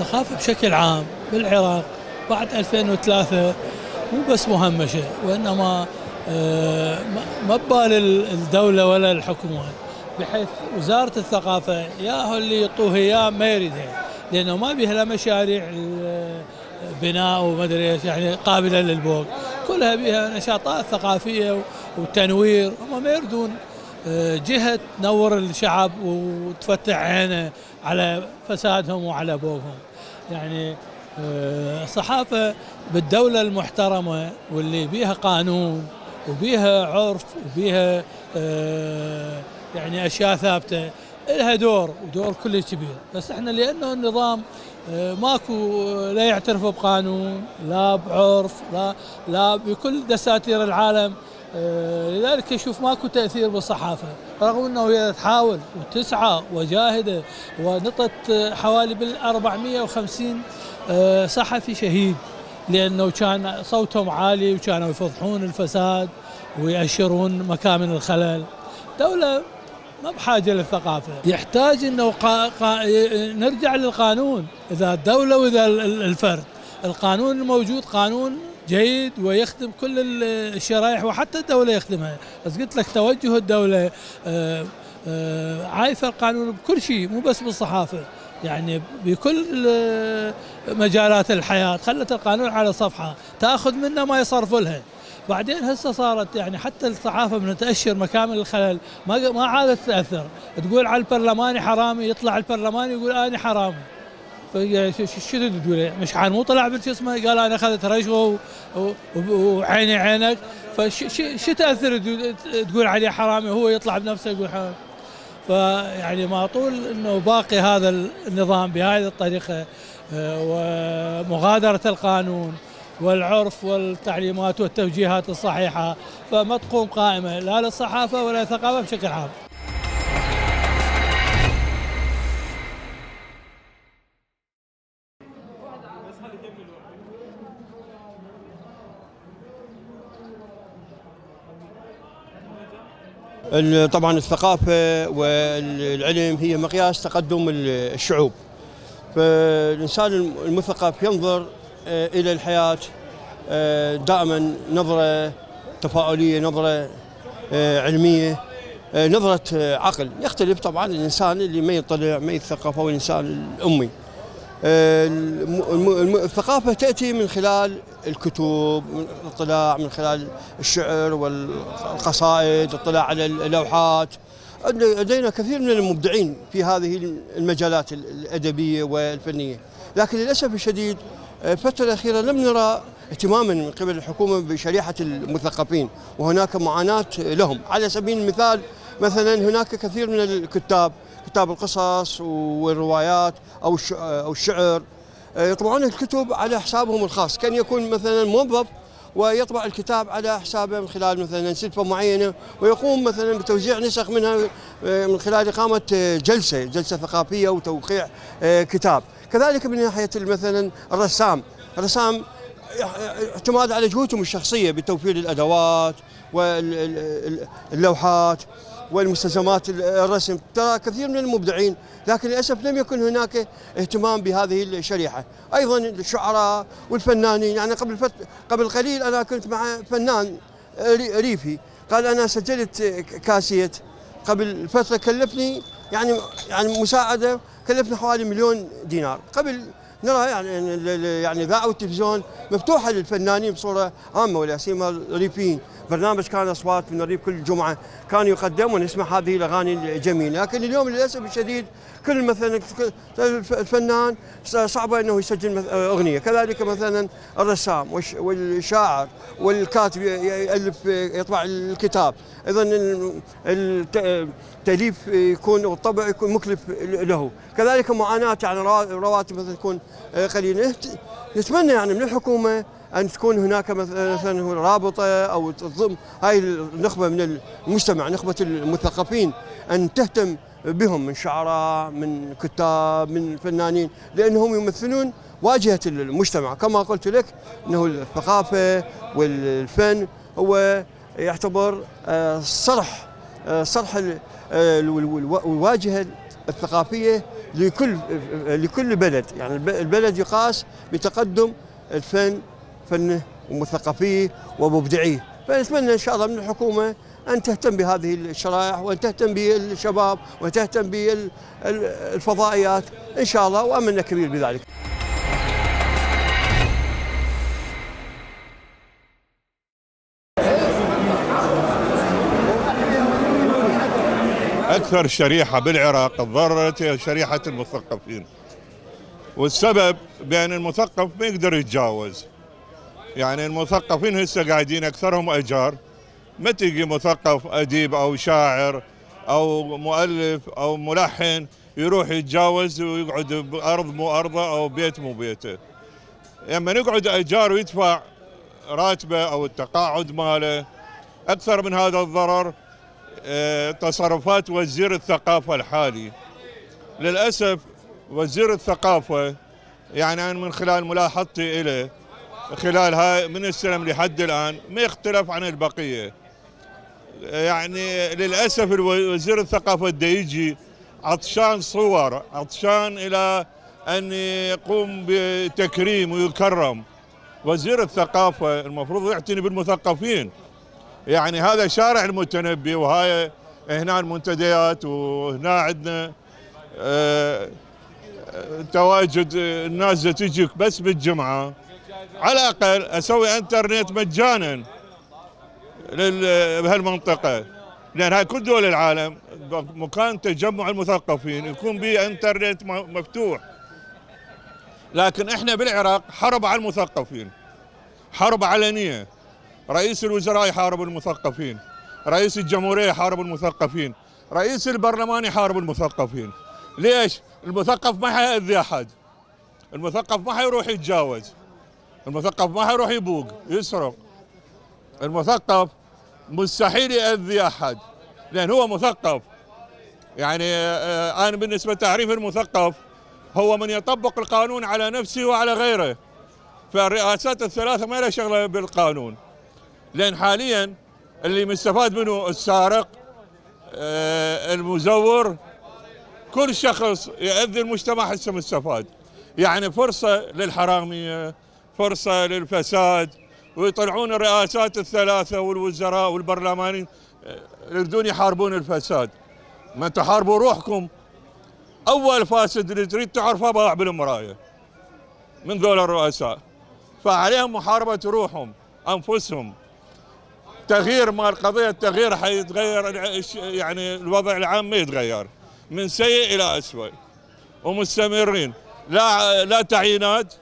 الثقافة بشكل عام بالعراق بعد 2003 مو بس مهمشة وإنما آه، ما ببال الدولة ولا الحكومة بحيث وزارة الثقافة ياهو اللي يعطوه إياه ما يريدها لأنه ما بيها لا مشاريع بناء ومدري إيش يعني قابلة للبوق كلها بها نشاطات ثقافية وتنوير هم ما يردون آه، جهة تنور الشعب وتفتح عينه على فسادهم وعلى بوقهم. يعني آه، الصحافة بالدولة المحترمة واللي بيها قانون وبيها عرف وبيها آه، يعني أشياء ثابتة لها دور ودور كلش كبير. بس إحنا لأنه النظام آه، ماكو لا يعترف بقانون لا بعرف لا لا بكل دساتير العالم لذلك يشوف ماكو تأثير بالصحافة رغم إنه هي تحاول وتسعى وجاهدة ونطت حوالي بال 450 آه، صحفي شهيد لأنه كان صوتهم عالي وكانوا يفضحون الفساد ويأشرون مكامن الخلل. دولة ما بحاجة للثقافة. يحتاج إنه قا... قا... نرجع للقانون إذا الدولة وإذا الفرد. القانون الموجود قانون جيد ويخدم كل الشرائح وحتى الدولة يخدمها. بس قلت لك توجه الدولة آه، آه، عايفة القانون بكل شيء مو بس بالصحافة. يعني بكل مجالات الحياة. خلت القانون على صفحة. تأخذ منه ما يصرف لها. بعدين هسه صارت يعني حتى الصحافة من تأشر مكامن الخلل ما ما عادت تأثر. تقول على البرلماني حرامي يطلع البرلماني يقول أنا حرامي. شنو تقول؟ مش عن مو طلع بنت اسمه قال أنا أخذت رشوه وعيني عينك. فشو تأثر تقول عليه حرامي؟ هو يطلع بنفسه يقول حرامي فيعني ما طول إنه باقي هذا النظام بهذه الطريقة آه، ومغادرة القانون والعرف والتعليمات والتوجيهات الصحيحة. فما تقوم قائمة لا للصحافة ولا الثقافه بشكل عام. طبعا الثقافة والعلم هي مقياس تقدم الشعوب. فالإنسان المثقف ينظر آه، إلى الحياة آه، دائما نظرة تفاؤلية نظرة آه، علمية نظرة عقل. يختلف طبعا الإنسان اللي ما يطلع ما يثقف أو الإنسان الأمي. الثقافة تأتي من خلال الكتب الاطلاع من خلال الشعر والقصائد الاطلاع على اللوحات لدينا كثير من المبدعين في هذه المجالات الأدبية والفنية. لكن للأسف الشديد الفترة الأخيرة لم نرى اهتماما من قبل الحكومة بشريحة المثقفين وهناك معاناة لهم. على سبيل المثال مثلا هناك كثير من الكتاب كتاب القصص والروايات أو أو الشعر. آه، يطبعون الكتب على حسابهم الخاص. كان يكون مثلا موظف ويطبع الكتاب على حسابه من خلال مثلا سلفة معينة ويقوم مثلا بتوزيع نسخ منها آه، من خلال إقامة آه، جلسة جلسة ثقافية وتوقيع كتاب. كذلك من ناحية مثلا الرسام. الرسام اعتماد على جهودهم الشخصية بتوفير الأدوات واللوحات والمستلزمات الرسم. ترى كثير من المبدعين لكن للأسف لم يكن هناك اهتمام بهذه الشريحة. أيضا الشعراء والفنانين يعني قبل فت... قبل قليل أنا كنت مع فنان ريفي. قال أنا سجلت كاسيت. قبل فترة كلفني يعني يعني مساعدة كلفني حوالي مليون دينار. قبل نرى يعني يعني الاذاعه والتلفزيون مفتوحه للفنانين بصورة عامة ولا سيما الريفيين. برنامج كان أصوات من الريف كل جمعة. كان يقدم ونسمع هذه الأغاني الجميلة. لكن اليوم للأسف الشديد كل مثلا الفنان صعبه إنه يسجل أغنية. كذلك مثلا الرسام والشاعر والكاتب يألف يطبع الكتاب. أيضا التاليف يكون والطبع يكون مكلف له. كذلك معاناه يعني رواتب مثلا تكون قليلة. نتمنى يعني من الحكومة أن تكون هناك مثلا رابطة أو تضم هاي النخبة من المجتمع نخبة المثقفين أن تهتم بهم من شعراء من كتاب من فنانين لأنهم يمثلون واجهة المجتمع. كما قلت لك إنه الثقافة والفن هو يعتبر آه، صرح آه، صرح آه، والواجهه الثقافية لكل لكل بلد. يعني البلد يقاس بتقدم الفن فنه ومثقفيه ومبدعيه. فنتمنى إن شاء الله من الحكومة أن تهتم بهذه الشرائح وأن تهتم بالشباب وأن تهتم بالفضائيات. إن شاء الله وأملنا كبير بذلك. أكثر شريحة بالعراق تضررت شريحة المثقفين. والسبب بأن المثقف ما يقدر يتجاوز. يعني المثقفين هسه قاعدين أكثرهم أجار. ما تلقي مثقف أديب أو شاعر أو مؤلف أو ملحن يروح يتجاوز ويقعد بأرض مو أرضه أو بيت مو بيته. لما يقعد أجار ويدفع راتبه أو التقاعد ماله أكثر من هذا الضرر آه، تصرفات وزير الثقافة الحالي. للأسف وزير الثقافة يعني أنا من خلال ملاحظتي إليه خلال هاي من السلام لحد الآن ما يختلف عن البقية. يعني للأسف وزير الثقافة دا يجي عطشان صور عطشان إلى أن يقوم بتكريم ويكرم. وزير الثقافة المفروض يعتني بالمثقفين. يعني هذا شارع المتنبي وهاي هنا المنتديات وهنا عندنا آه تواجد الناس تجيك بس بالجمعة. على الأقل أسوي إنترنت مجانا. بهالمنطقة. لأن هاي كل دول العالم مكان تجمع المثقفين يكون به إنترنت مفتوح. لكن إحنا بالعراق حرب على المثقفين. حرب علنية. رئيس الوزراء يحارب المثقفين. رئيس الجمهورية يحارب المثقفين. رئيس البرلمان يحارب المثقفين. ليش؟ المثقف ما حيأذي أحد. المثقف ما حيروح يتجاوز. المثقف ما حيروح يبوق يسرق. المثقف مستحيل يأذي أحد لأن هو مثقف. يعني آه، أنا بالنسبة لتعريف المثقف هو من يطبق القانون على نفسه وعلى غيره. فالرئاسات الثلاثة ما لها شغلة بالقانون. لأن حاليا اللي مستفاد منه السارق آه، المزور كل شخص يأذي المجتمع هسه مستفاد. يعني فرصة للحرامية فرصة للفساد. ويطلعون الرئاسات الثلاثة والوزراء والبرلمانيين آه، يريدون يحاربون الفساد. ما تحاربوا روحكم. أول فاسد اللي تريد تعرفه باع بالمراية من ذول الرؤساء. فعليهم محاربة روحهم أنفسهم. تغيير مال قضية التغيير حيتغير يعني الوضع العام ما يتغير. من سيء إلى اسوء ومستمرين. لا لا تعيينات.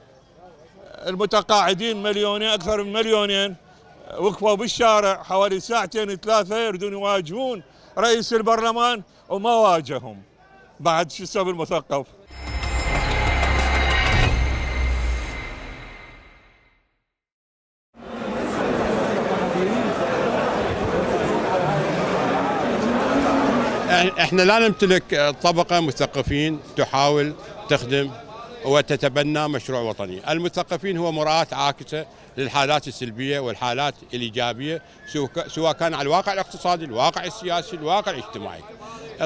المتقاعدين مليونين أكثر من مليونين وقفوا بالشارع حوالي ساعتين ثلاثة يريدون يواجهون رئيس البرلمان وما واجههم بعد شو سبب المثقف؟ إحنا لا نمتلك طبقة مثقفين تحاول تخدم وتتبنى مشروع وطني، المثقفين هو مراعاه عاكسة للحالات السلبية والحالات الإيجابية سواء كان على الواقع الاقتصادي، الواقع السياسي، الواقع الاجتماعي.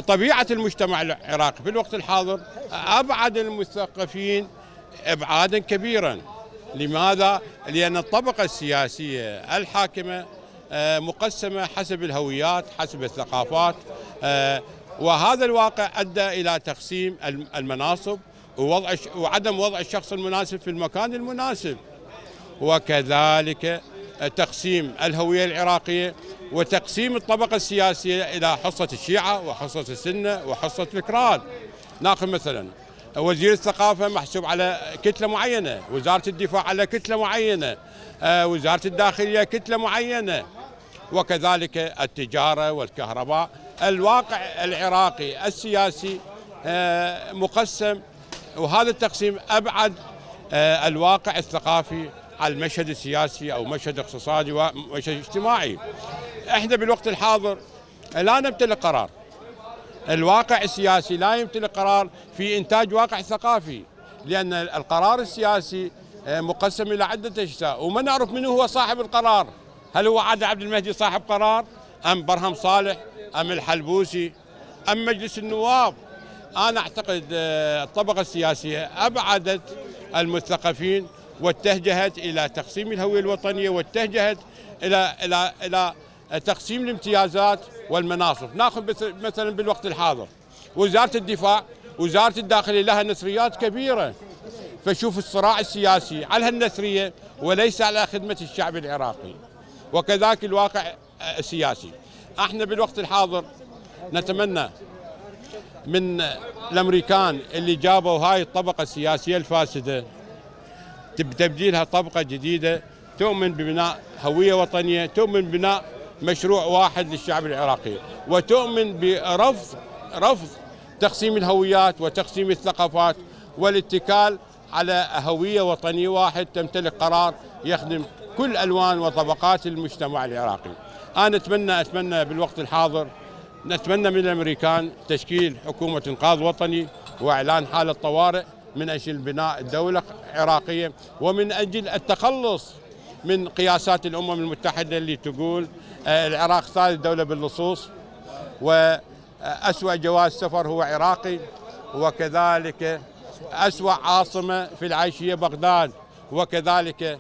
طبيعة المجتمع العراقي في الوقت الحاضر أبعد المثقفين إبعادا كبيرا. لماذا؟ لأن الطبقة السياسية الحاكمة آه، مقسمة حسب الهويات حسب الثقافات آه، وهذا الواقع أدى إلى تقسيم المناصب ووضع وعدم وضع الشخص المناسب في المكان المناسب. وكذلك تقسيم الهوية العراقية وتقسيم الطبقة السياسية إلى حصة الشيعة وحصة السنة وحصة الكراد ناخذ مثلا وزير الثقافة محسوب على كتلة معينة وزارة الدفاع على كتلة معينة آه، وزارة الداخلية كتلة معينة. وكذلك التجارة والكهرباء الواقع العراقي السياسي آه، مقسم وهذا التقسيم أبعد آه، الواقع الثقافي على المشهد السياسي أو مشهد اقتصادي ومشهد اجتماعي. إحنا بالوقت الحاضر لا نمتلك قرار. الواقع السياسي لا يمتلك قرار في إنتاج واقع ثقافي لأن القرار السياسي آه، مقسم إلى عدة أجزاء وما نعرف من هو صاحب القرار. هل هو عادل عبد المهدي صاحب قرار؟ أم برهم صالح؟ أم الحلبوسي؟ أما مجلس النواب؟ أنا أعتقد آه، الطبقة السياسية أبعدت المثقفين واتجهت إلى تقسيم الهوية الوطنية واتجهت إلى إلى إلى تقسيم الامتيازات والمناصب. نأخذ مثلا بالوقت الحاضر. وزارة الدفاع وزارة الداخلية لها نثريات كبيرة. فشوف الصراع السياسي على هالنثرية وليس على خدمة الشعب العراقي. وكذلك الواقع السياسي. إحنا بالوقت الحاضر نتمنى من الأمريكان اللي جابوا هاي الطبقة السياسية الفاسدة تبديلها طبقة جديدة تؤمن ببناء هوية وطنية، تؤمن ببناء مشروع واحد للشعب العراقي، وتؤمن برفض رفض تقسيم الهويات وتقسيم الثقافات والاتكال على هوية وطنية واحد تمتلك قرار يخدم كل ألوان وطبقات المجتمع العراقي. أنا اتمنى أتمنى بالوقت الحاضر نتمنى من الأمريكان تشكيل حكومة انقاذ وطني وإعلان حاله طوارئ من أجل بناء الدولة العراقية ومن أجل التخلص من قياسات الأمم المتحدة اللي تقول آه، العراق ثالث دولة باللصوص وأسوأ جواز سفر هو عراقي وكذلك أسوأ عاصمة في العيشيه بغداد وكذلك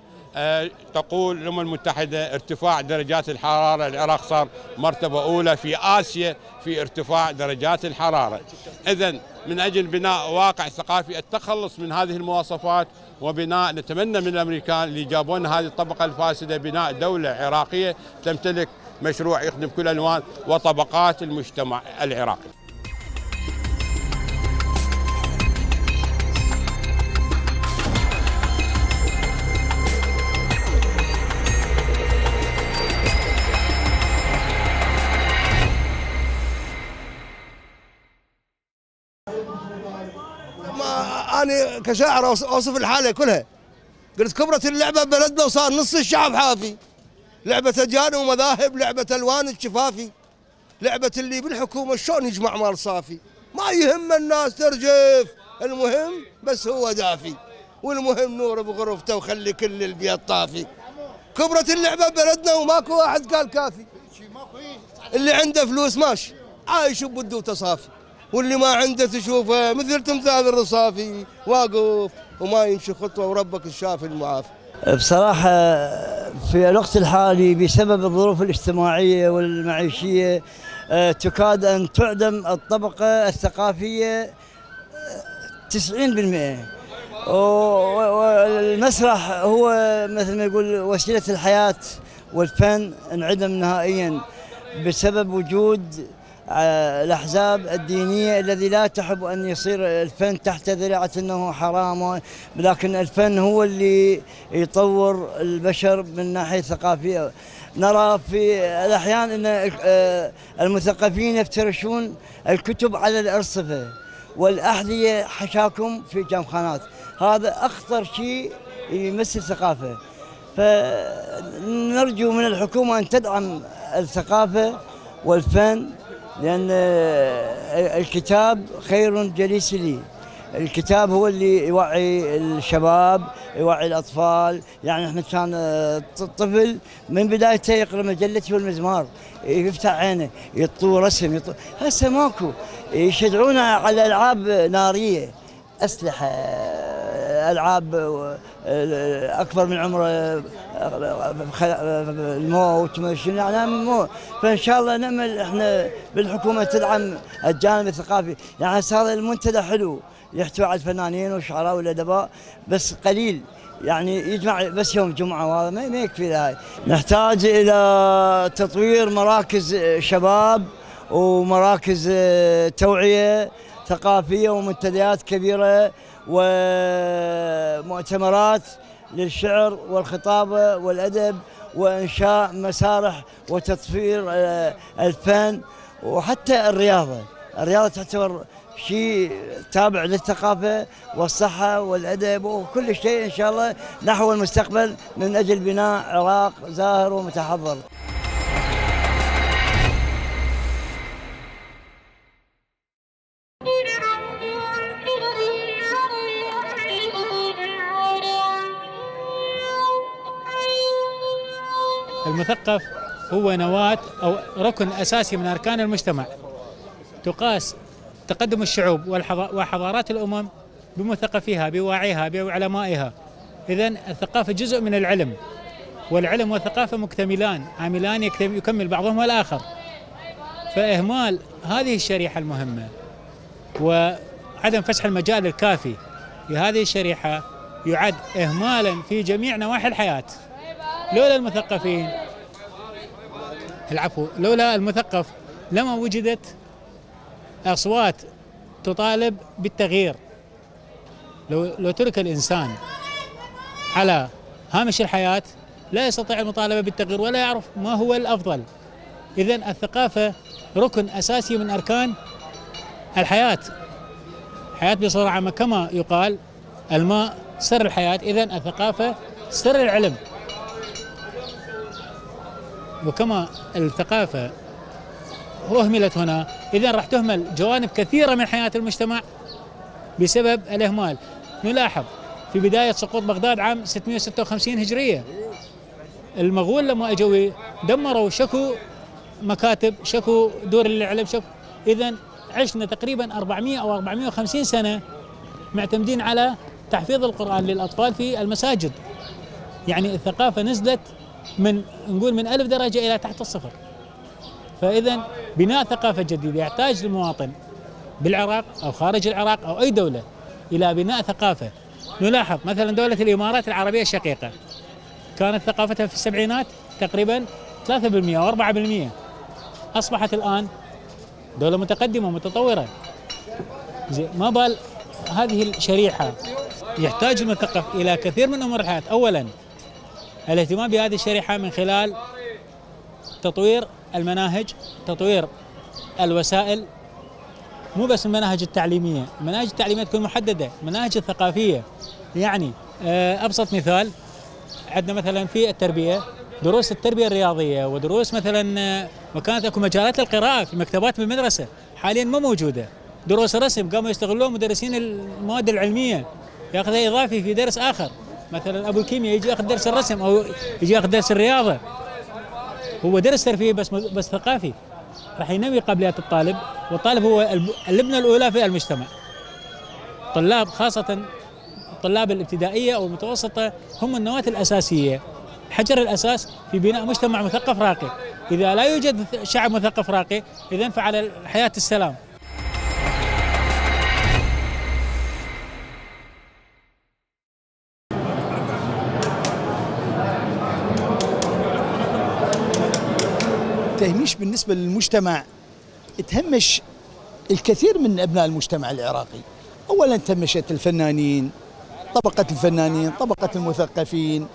تقول الأمم المتحدة ارتفاع درجات الحرارة العراق صار مرتبة أولى في آسيا في ارتفاع درجات الحرارة. اذا من أجل بناء واقع ثقافي التخلص من هذه المواصفات وبناء نتمنى من الأمريكان اللي جابوا لنا هذه الطبقة الفاسدة بناء دولة عراقية تمتلك مشروع يخدم كل الوان وطبقات المجتمع العراقي. كشاعر أوصف الحالة كلها. قلت كبرت اللعبة ببلدنا وصار نص الشعب حافي. لعبة اجيال ومذاهب لعبة ألوان الشفافي. لعبة اللي بالحكومة شلون يجمع مال صافي؟ ما يهم الناس ترجف. المهم بس هو دافي. والمهم نور بغرفته وخلي كل البيت طافي. كبرت اللعبة ببلدنا وماكو واحد قال كافي. اللي عنده فلوس ماشي عايش بده صافي. واللي ما عنده تشوفه مثل تمثال الرصافي واقف وما يمشي خطوة وربك الشافي المعافي. بصراحة في الوقت الحالي بسبب الظروف الاجتماعية والمعيشية آه، تكاد أن تعدم الطبقة الثقافية 90% والمسرح هو مثل ما يقول وسيلة الحياة والفن انعدم نهائيا بسبب وجود الأحزاب الدينية الذي لا تحب أن يصير الفن تحت ذريعة أنه حرام لكن الفن هو اللي يطور البشر من ناحية ثقافية. نرى في الأحيان أن آه، المثقفين يفترشون الكتب على الأرصفة والأحذية حشاكم في جامخانات. هذا أخطر شيء يمس الثقافة فنرجو من الحكومة أن تدعم الثقافة والفن لأن الكتاب خير جليس لي. الكتاب هو اللي يوعي الشباب يوعي الأطفال. يعني إحنا كان الطفل من بدايته يقرأ مجلتي والمزمار يفتح عينه يطو رسم يطو هسه ماكو. يشجعونا على ألعاب نارية أسلحة ألعاب أكبر من عمره الموت يعني مو فإن شاء الله نأمل إحنا بالحكومة تدعم الجانب الثقافي. يعني هذا المنتدى حلو يحتوي على الفنانين والشعراء والأدباء بس قليل. يعني يجمع بس يوم جمعة وهذا ما يكفي هاي نحتاج إلى تطوير مراكز شباب ومراكز توعية ثقافية ومنتديات كبيرة ومؤتمرات للشعر والخطابة والأدب وإنشاء مسارح وتطوير آه، الفن وحتى الرياضة. الرياضة تعتبر شيء تابع للثقافة والصحة والأدب وكل شيء إن شاء الله نحو المستقبل من أجل بناء عراق زاهر ومتحضر. المثقف هو نواة أو ركن أساسي من أركان المجتمع. تقاس تقدم الشعوب وحضارات الأمم بمثقفيها بوعيها بعلمائها. اذا الثقافة جزء من العلم والعلم والثقافة مكتملان عاملان يكمل بعضهما الآخر فإهمال هذه الشريحة المهمة وعدم فتح المجال الكافي لهذه الشريحة يعد اهمالا في جميع نواحي الحياة. لولا المثقفين العفو. لولا المثقف لما وجدت أصوات تطالب بالتغيير. لو لو ترك الإنسان على هامش الحياة لا يستطيع المطالبة بالتغيير ولا يعرف ما هو الأفضل. اذا الثقافة ركن أساسي من أركان الحياة. الحياة بصورة عامة كما يقال الماء سر الحياة. اذا الثقافة سر العلم. وكما الثقافة أهملت هنا إذا راح تهمل جوانب كثيرة من حياة المجتمع بسبب الإهمال. نلاحظ في بداية سقوط بغداد عام 656 هجرية. المغول لما أجوا دمروا شكوا مكاتب شكوا دور العلم شكوا إذا عشنا تقريبا 400 أو 450 سنة معتمدين على تحفيظ القرآن للأطفال في المساجد. يعني الثقافة نزلت من نقول من ألف درجة إلى تحت الصفر. فاذا بناء ثقافة جديدة يحتاج المواطن بالعراق أو خارج العراق أو أي دولة إلى بناء ثقافة. نلاحظ مثلا دولة الإمارات العربية الشقيقة. كانت ثقافتها في السبعينات تقريبا 3% أو 4% أصبحت الآن دولة متقدمة متطوره زين ما بال هذه الشريحة. يحتاج المثقف إلى كثير من امور الحياة اولا الاهتمام بهذه الشريحة من خلال تطوير المناهج تطوير الوسائل مو بس المناهج التعليمية. المناهج التعليمية تكون محددة المناهج الثقافيه يعني آه، أبسط مثال عندنا مثلا في التربية دروس التربية الرياضية ودروس مثلا آه، وكانت أكو مجالات القراءه في مكتبات بالمدرسة حاليا ما موجودة. دروس الرسم قاموا يستغلون مدرسين المواد العلمية ياخذها إضافي في درس آخر. مثلا أبو الكيمياء يجي ياخذ درس الرسم أو يجي ياخذ درس الرياضة. هو درس ترفيهي بس بس ثقافي. راح ينمي قابليات الطالب والطالب هو اللبنة الأولى في المجتمع. طلاب خاصة الطلاب الابتدائية أو المتوسطة هم النواة الأساسية. حجر الأساس في بناء مجتمع مثقف راقي. إذا لا يوجد شعب مثقف راقي اذا فعلى الحياة السلام. التهميش بالنسبة للمجتمع. تهمش الكثير من أبناء المجتمع العراقي. أولا تهمشت الفنانين طبقة الفنانين طبقة المثقفين.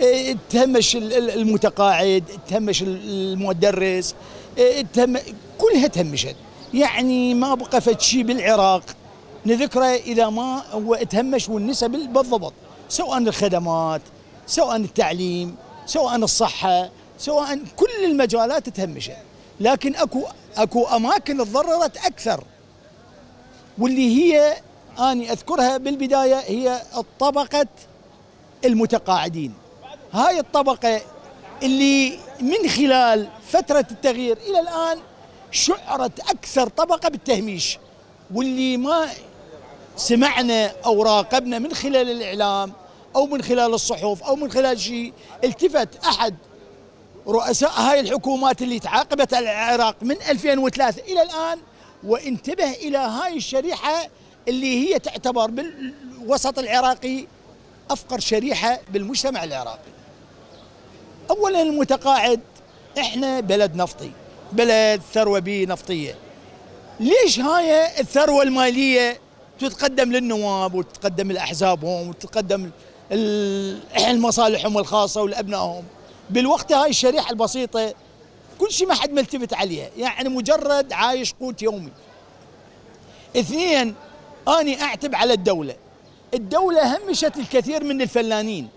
إيه، تهمش ال- ال- المتقاعد تهمش ال- المدرس. إيه، تهم كلها تهمشت. يعني ما بقى فد شيء بالعراق. نذكره إذا ما هو تهمش والنسب بالضبط. سواء الخدمات سواء التعليم سواء الصحة. سواء كل المجالات تهمشت لكن أكو أكو أماكن تضررت أكثر. واللي هي أني أذكرها بالبداية هي الطبقة المتقاعدين. هاي الطبقة اللي من خلال فترة التغيير إلى الآن شعرت أكثر طبقة بالتهميش. واللي ما سمعنا أو راقبنا من خلال الإعلام أو من خلال الصحف أو من خلال شيء التفت أحد رؤساء هاي الحكومات اللي تعاقبت على العراق من 2003 إلى الآن وانتبه إلى هاي الشريحة اللي هي تعتبر بالوسط العراقي أفقر شريحة بالمجتمع العراقي. اولا المتقاعد إحنا بلد نفطي، بلد ثروه بيه نفطية. ليش هاي الثروة المالية تتقدم للنواب وتتقدم لأحزابهم وتتقدم ال- المصالحهم الخاصة ولأبنائهم بالوقت هاي الشريحة البسيطة كل شيء ما حد ملتفت عليها. يعني مجرد عايش قوت يومي. اثنين أني أعتب على الدولة. الدولة همشت الكثير من الفنانين.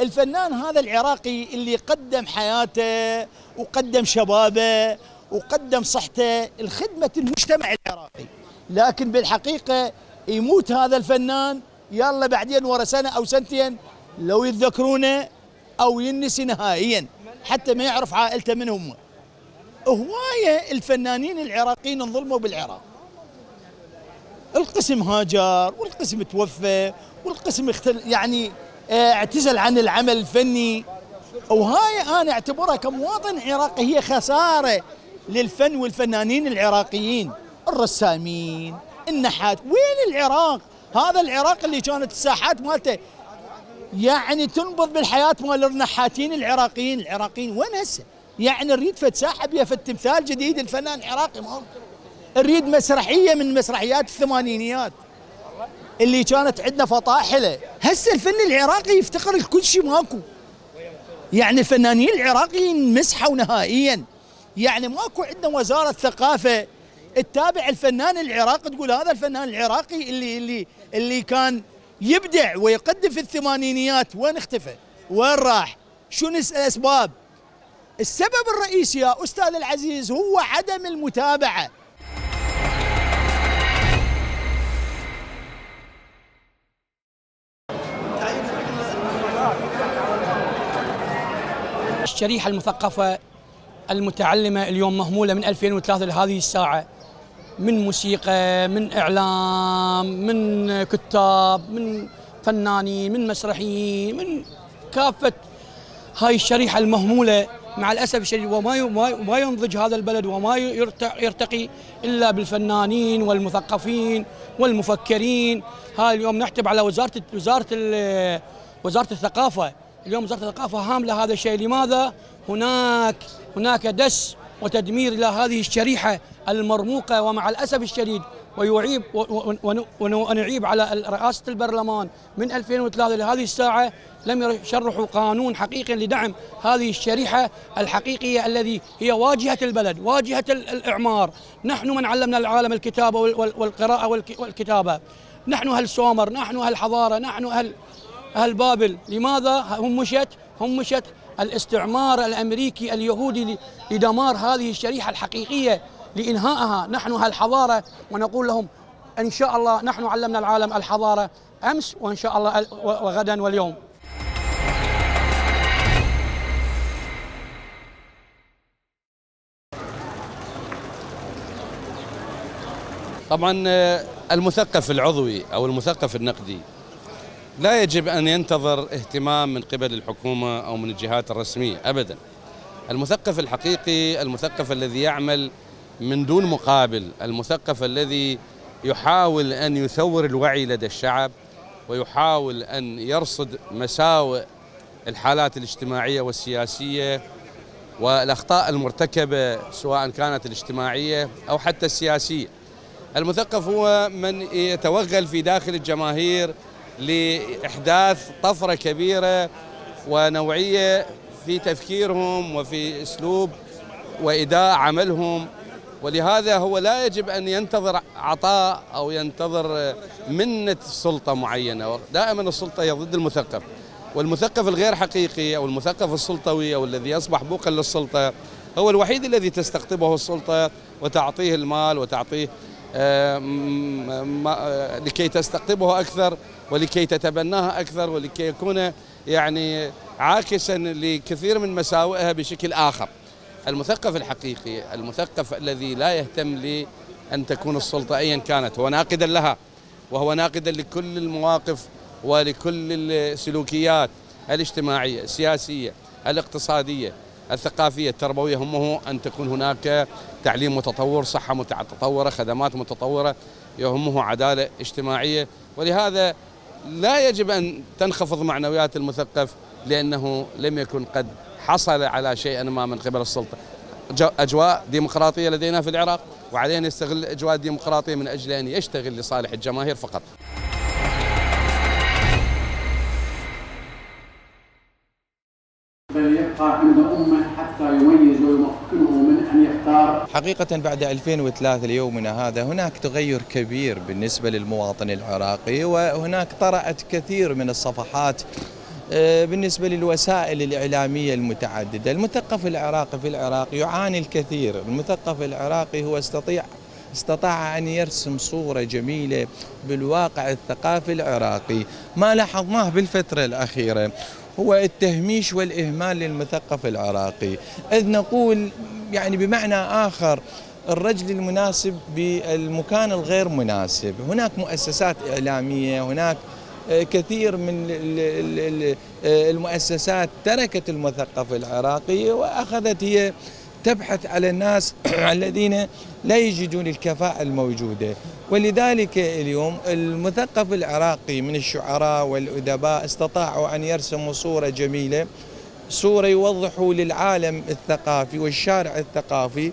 الفنان هذا العراقي اللي قدم حياته وقدم شبابه وقدم صحته لخدمه المجتمع العراقي. لكن بالحقيقة يموت هذا الفنان يلا بعدين ورا سنة أو سنتين لو يتذكرونه أو ينسي نهائيا حتى ما يعرف عائلته من هم. هواية الفنانين العراقيين انظلموا بالعراق. القسم هاجر والقسم توفى والقسم اختل يعني آه اعتزل عن العمل الفني. وهاي أنا أعتبرها كمواطن عراقي هي خسارة للفن والفنانين العراقيين. الرسامين النحات وين العراق؟ هذا العراق اللي كانت الساحات مالته يعني تنبض بالحياة مال النحاتين العراقيين. العراقيين وين هسه؟ يعني نريد فد ساحه بها فد تمثال جديد الفنان العراقي ما نريد مسرحية من مسرحيات الثمانينيات اللي كانت عندنا فطاحلة. هسه الفن العراقي يفتقر لكل شيء ماكو. يعني الفنانين العراقيين مسحوا نهائيا. يعني ماكو عندنا وزارة ثقافة تتابع الفنان العراقي تقول هذا الفنان العراقي اللي اللي اللي كان يبدع ويقدم في الثمانينيات وين اختفى؟ وين راح؟ شو الأسباب؟ السبب الرئيسي يا أستاذ العزيز هو عدم المتابعة الشريحة المثقفة المتعلمة اليوم مهمولة من 2003 لهذه الساعة من موسيقى من إعلام من كتاب من فنانين من مسرحيين من كافة هاي الشريحة المهمولة. مع الأسف الشديد وما ما ينضج هذا البلد وما يرتقي إلا بالفنانين والمثقفين والمفكرين. هاي اليوم نحتب على وزارة وزارة وزارة الثقافة. اليوم وزارة الثقافة هاملة هذا الشيء. لماذا؟ هناك هناك دس وتدمير إلى هذه الشريحة المرموقة ومع الأسف الشديد ويعيب ونعيب على رئاسة البرلمان من 2003 لهذه الساعة لم يشرحوا قانون حقيقي لدعم هذه الشريحة الحقيقية الذي هي واجهة البلد، واجهة الإعمار، نحن من علمنا العالم الكتابة والقراءة والكتابة، نحن أهل سومر، نحن أهل حضارة، نحن أهل بابل، لماذا همشت؟ همشت الاستعمار الأمريكي اليهودي لدمار هذه الشريحة الحقيقية لإنهائها، نحن أهل حضاره ونقول لهم إن شاء الله نحن علمنا العالم الحضارة أمس وإن شاء الله وغدا واليوم. طبعا المثقف العضوي أو المثقف النقدي لا يجب أن ينتظر اهتمام من قبل الحكومة أو من الجهات الرسمية ابدا. المثقف الحقيقي المثقف الذي يعمل من دون مقابل، المثقف الذي يحاول أن يثور الوعي لدى الشعب ويحاول أن يرصد مساوئ الحالات الاجتماعية والسياسية والأخطاء المرتكبة سواء كانت الاجتماعية أو حتى السياسية. المثقف هو من يتوغل في داخل الجماهير لإحداث طفرة كبيرة ونوعية في تفكيرهم وفي أسلوب وإداء عملهم. ولهذا هو لا يجب أن ينتظر عطاء أو ينتظر منة سلطة معينة. دائما السلطة هي ضد المثقف. والمثقف الغير حقيقي أو المثقف السلطوي أو الذي يصبح بوقا للسلطة هو الوحيد الذي تستقطبه السلطة وتعطيه المال وتعطيه لكي تستقطبه أكثر ولكي تتبناها أكثر ولكي يكون يعني عاكسا لكثير من مساوئها بشكل آخر. المثقف الحقيقي المثقف الذي لا يهتم لأن تكون السلطة أيا كانت هو ناقدا لها وهو ناقدا لكل المواقف ولكل السلوكيات الاجتماعية السياسية الاقتصادية الثقافية التربوية. همه أن تكون هناك تعليم متطور صحة متطورة خدمات متطورة يهمه عدالة اجتماعية. ولهذا لا يجب أن تنخفض معنويات المثقف لأنه لم يكن قد حصل على شيء ما من قبل السلطة. أجواء ديمقراطية لدينا في العراق وعلينا أن يستغل الأجواء الديمقراطية من أجل أن يشتغل لصالح الجماهير فقط. حقيقة بعد 2003 ليومنا هذا هناك تغير كبير بالنسبة للمواطن العراقي وهناك طرأت كثير من الصفحات بالنسبة للوسائل الإعلامية المتعددة. المثقف العراقي في العراق يعاني الكثير. المثقف العراقي هو استطيع استطاع أن يرسم صورة جميلة بالواقع الثقافي العراقي. ما لاحظناه بالفترة الأخيرة. هو التهميش والإهمال للمثقف العراقي. إذ نقول يعني بمعنى آخر الرجل المناسب بالمكان الغير مناسب. هناك مؤسسات إعلامية هناك آه، كثير من آه، المؤسسات تركت المثقف العراقي وأخذت هي تبحث على الناس الذين لا يجدون الكفاءة الموجودة. ولذلك اليوم المثقف العراقي من الشعراء والأدباء استطاعوا أن يرسموا صورة جميلة صورة يوضحوا للعالم الثقافي والشارع الثقافي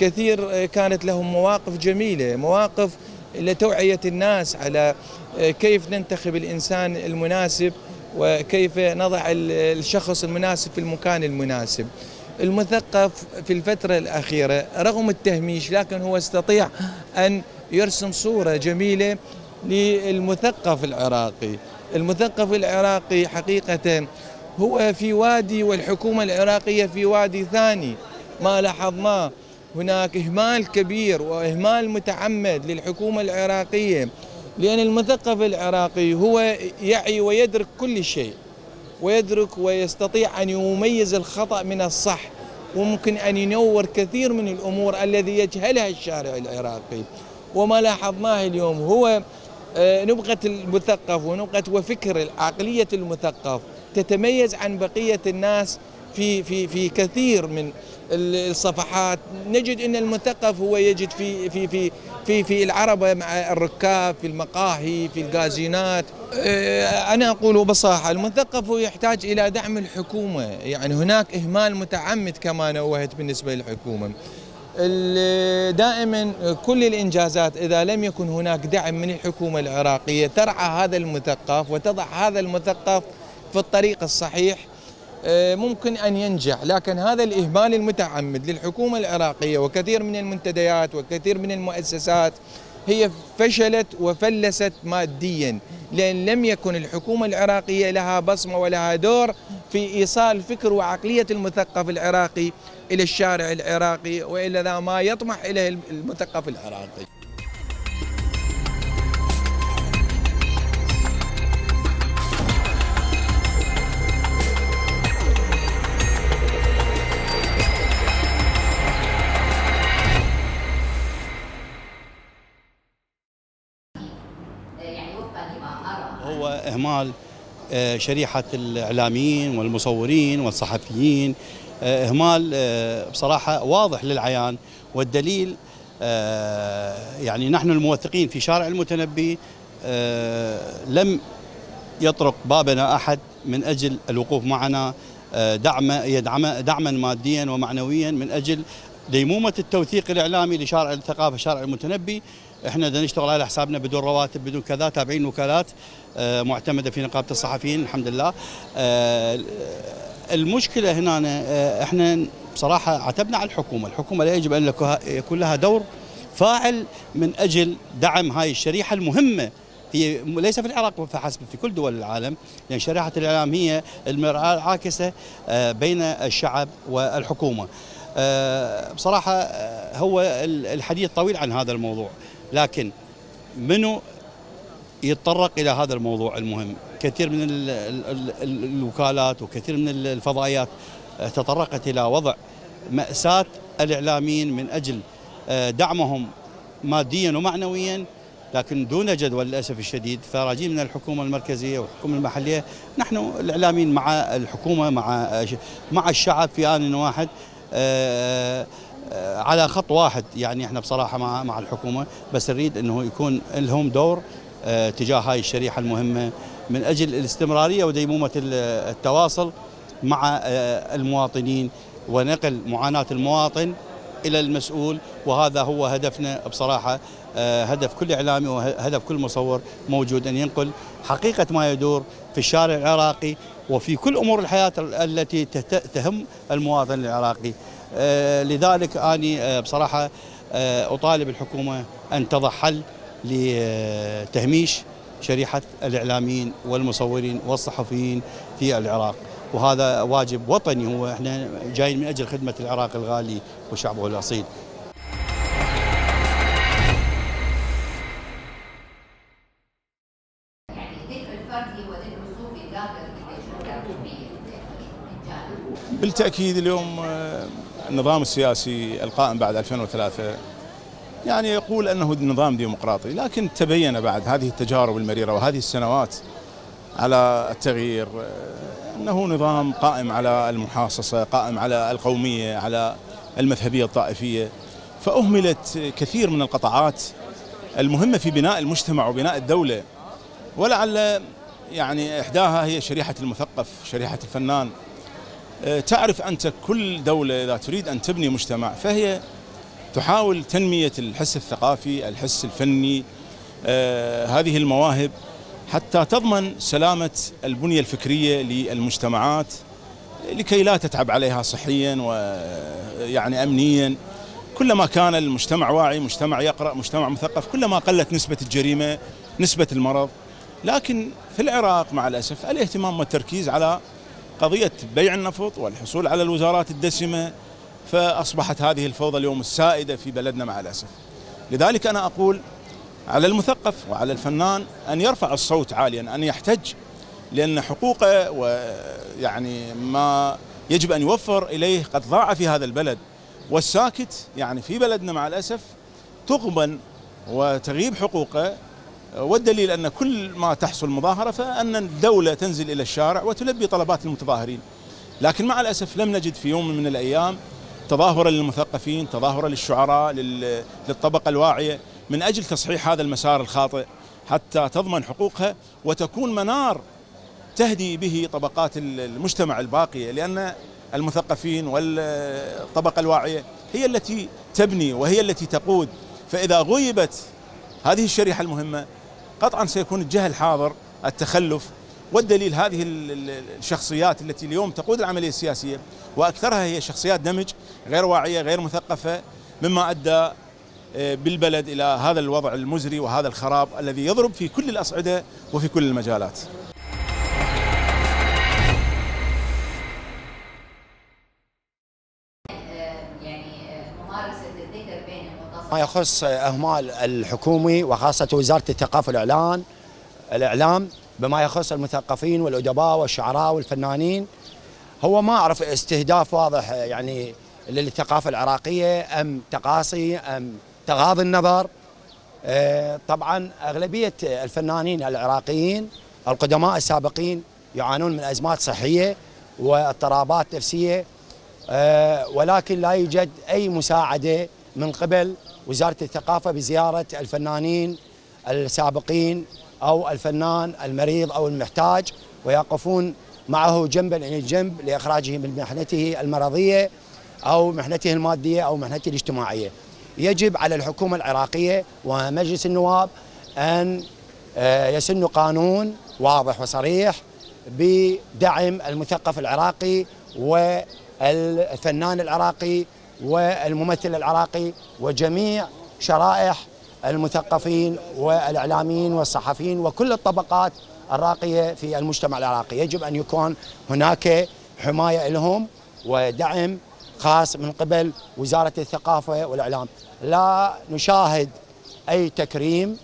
كثير كانت لهم مواقف جميلة مواقف لتوعية الناس على كيف ننتخب الإنسان المناسب وكيف نضع الشخص المناسب في المكان المناسب. المثقف في الفترة الأخيرة رغم التهميش لكن هو استطيع أن يرسم صورة جميلة للمثقف العراقي. المثقف العراقي حقيقة هو في وادي والحكومة العراقية في وادي ثاني. ما لاحظناه هناك إهمال كبير وإهمال متعمد للحكومة العراقية لأن المثقف العراقي هو يعي ويدرك كل شيء. ويدرك ويستطيع أن يميز الخطأ من الصح وممكن أن ينور كثير من الأمور الذي يجهلها الشارع العراقي. وما لاحظناه اليوم هو آه، نبغة المثقف ونبغة وفكر عقلية المثقف تتميز عن بقية الناس في في في كثير من الصفحات. نجد إن المثقف هو يجد في في في في في العربه مع الركاب في المقاهي في الغازينات. آه، أنا أقول بصراحة المثقف هو يحتاج إلى دعم الحكومة. يعني هناك إهمال متعمد كما نوهت بالنسبة للحكومة. دائما كل الإنجازات إذا لم يكن هناك دعم من الحكومة العراقية ترعى هذا المثقف وتضع هذا المثقف في الطريق الصحيح. ممكن أن ينجح. لكن هذا الإهمال المتعمد للحكومة العراقية وكثير من المنتديات وكثير من المؤسسات هي فشلت وفلست ماديا. لأن لم يكن الحكومة العراقية لها بصمة ولها دور في إيصال فكر وعقلية المثقف العراقي إلى الشارع العراقي وإلى ما يطمح إليه المثقف العراقي. إهمال آه، شريحة الإعلاميين والمصورين والصحفيين. آه، إهمال آه، بصراحة واضح للعيان. والدليل يعني نحن الموثقين في شارع المتنبي لم يطرق بابنا أحد من أجل الوقوف معنا. دعم يدعم دعما ماديا ومعنويا من أجل ديمومة التوثيق الإعلامي لشارع الثقافة شارع المتنبي. إحنا بدنا نشتغل على حسابنا بدون رواتب بدون كذا تابعين وكالات. معتمدة في نقابة الصحفيين الحمد لله آه، المشكلة هنا آه، إحنا بصراحة عتبنا على الحكومة، الحكومة لا يجب أن يكون لها دور فاعل من أجل دعم هاي الشريحة المهمة. هي ليس في العراق فحسب في كل دول العالم. لأن شريحة الإعلام هي المراه العاكسه بين الشعب والحكومة. بصراحة هو الحديث طويل عن هذا الموضوع. لكن منو يتطرق إلى هذا الموضوع المهم. كثير من الوكالات وكثير من الفضائيات تطرقت إلى وضع مأساة الإعلاميين من أجل آه، دعمهم ماديا ومعنويا لكن دون جدوى للأسف الشديد. فراجين من الحكومة المركزية والحكومة المحلية نحن الإعلاميين مع الحكومة مع مع الشعب في آن واحد آه، آه، على خط واحد. يعني إحنا بصراحة مع مع الحكومة بس نريد إنه يكون لهم دور آه، تجاه هاي الشريحة المهمة. من أجل الاستمرارية وديمومة التواصل مع آه، المواطنين ونقل معاناة المواطن إلى المسؤول. وهذا هو هدفنا بصراحة. هدف كل إعلامي وهدف كل مصور موجود أن ينقل حقيقة ما يدور في الشارع العراقي وفي كل أمور الحياة التي تهم المواطن العراقي. آه، لذلك آه، بصراحة آه، أطالب الحكومة أن تضع حل لتهميش شريحة الإعلاميين والمصورين والصحفيين في العراق. وهذا واجب وطني هو إحنا جايين من أجل خدمة العراق الغالي وشعبه قادر بالتأكيد اليوم آه، النظام السياسي القائم بعد 2003 يعني يقول أنه نظام ديمقراطي لكن تبين بعد هذه التجارب المريرة وهذه السنوات على التغيير أنه نظام قائم على المحاصصة، قائم على القومية، على المذهبية الطائفية فأهملت كثير من القطاعات المهمة في بناء المجتمع وبناء الدولة ولعل يعني إحداها هي شريحة المثقف، شريحة الفنان. تعرف أنت كل دولة إذا تريد أن تبني مجتمع فهي تحاول تنمية الحس الثقافي، الحس الفني، آه، هذه المواهب حتى تضمن سلامة البنية الفكرية للمجتمعات لكي لا تتعب عليها صحيا ويعني امنيا. كلما كان المجتمع واعي مجتمع يقرأ مجتمع مثقف كلما قلت نسبة الجريمة نسبة المرض. لكن في العراق مع الأسف الاهتمام والتركيز على قضية بيع النفط والحصول على الوزارات الدسمة فأصبحت هذه الفوضى اليوم السائدة في بلدنا مع الأسف. لذلك أنا أقول على المثقف وعلى الفنان أن يرفع الصوت عاليا أن يحتج لأن حقوقه ويعني ما يجب أن يوفر إليه قد ضاع في هذا البلد. والساكت يعني في بلدنا مع الأسف تغبن وتغيب حقوقه. والدليل أن كل ما تحصل مظاهرة فأن الدولة تنزل إلى الشارع وتلبي طلبات المتظاهرين. لكن مع الأسف لم نجد في يوم من الأيام تظاهرا للمثقفين تظاهرا للشعراء للطبقة الواعية. من أجل تصحيح هذا المسار الخاطئ حتى تضمن حقوقها وتكون منار تهدي به طبقات المجتمع الباقية لأن المثقفين والطبقة الواعية هي التي تبني وهي التي تقود. فإذا غيبت هذه الشريحة المهمة قطعا سيكون الجهل حاضر التخلف والدليل هذه الشخصيات التي اليوم تقود العملية السياسية وأكثرها هي شخصيات دمج غير واعية غير مثقفة مما أدى آه، بالبلد إلى هذا الوضع المزري وهذا الخراب الذي يضرب في كل الأصعدة وفي كل المجالات. ما يخص أهمال الحكومي وخاصة وزارة الثقافة والاعلان الإعلام بما يخص المثقفين والأدباء والشعراء والفنانين هو ما أعرف استهداف واضح يعني للثقافة العراقية أم تقاصي أم تغاضي النظر. آه، طبعا أغلبية الفنانين العراقيين القدماء السابقين يعانون من أزمات صحية واضطرابات نفسية آه، ولكن لا يوجد أي مساعدة من قبل وزارة الثقافة بزيارة الفنانين السابقين أو الفنان المريض أو المحتاج ويقفون معه جنبا إلى جنب لاخراجه من محنته المرضية أو محنته المادية أو محنته الاجتماعية. يجب على الحكومة العراقية ومجلس النواب أن آه، يسن قانون واضح وصريح بدعم المثقف العراقي والفنان العراقي والممثل العراقي وجميع شرائح المثقفين والإعلاميين والصحفيين وكل الطبقات الراقية في المجتمع العراقي، يجب أن يكون هناك حماية لهم ودعم خاص من قبل وزارة الثقافة والإعلام، لا نشاهد أي تكريم